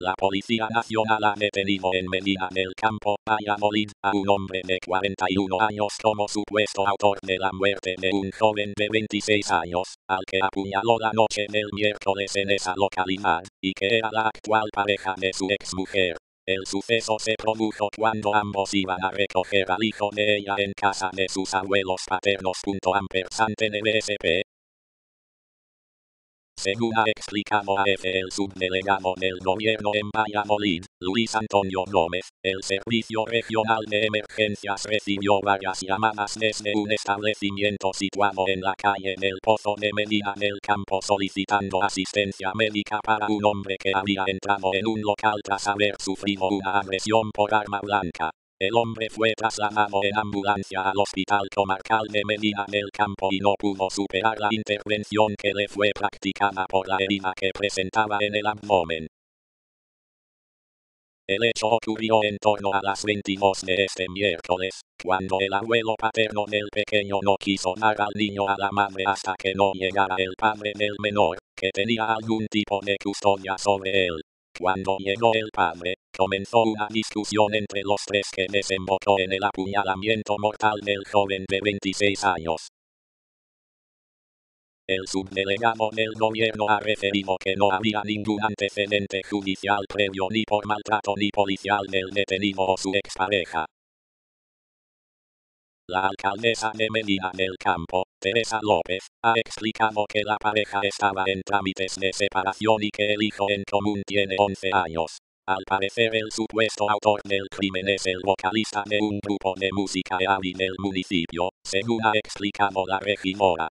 La Policía Nacional ha detenido en Medina del Campo, Valladolid, a un hombre de 41 años como supuesto autor de la muerte de un joven de 26 años, al que apuñaló la noche del miércoles en esa localidad, y que era la actual pareja de su exmujer. El suceso se produjo cuando ambos iban a recoger al hijo de ella en casa de sus abuelos paternos. Ampersante en el Ha explicado a el subdelegado del gobierno en Valladolid, Luis Antonio Gómez, el Servicio Regional de Emergencias recibió varias llamadas desde un establecimiento situado en la calle del Pozo de Medina del Campo solicitando asistencia médica para un hombre que había entrado en un local tras haber sufrido una agresión por arma blanca. El hombre fue trasladado en ambulancia al Hospital Comarcal de Medina del Campo y no pudo superar la intervención que le fue practicada por la herida que presentaba en el abdomen. El hecho ocurrió en torno a las 22 de este miércoles, cuando el abuelo paterno del pequeño no quiso dar al niño a la madre hasta que no llegara el padre del menor, que tenía algún tipo de custodia sobre él. Cuando llegó el padre, comenzó una discusión entre los tres que desembocó en el apuñalamiento mortal del joven de 26 años. El subdelegado del gobierno ha referido que no había ningún antecedente judicial previo ni por maltrato ni policial del detenido o su expareja. La alcaldesa de Medina del Campo, Teresa López, ha explicado que la pareja estaba en trámites de separación y que el hijo en común tiene 11 años. Al parecer el supuesto autor del crimen es el vocalista de un grupo de música de del municipio, según ha explicado la regidora.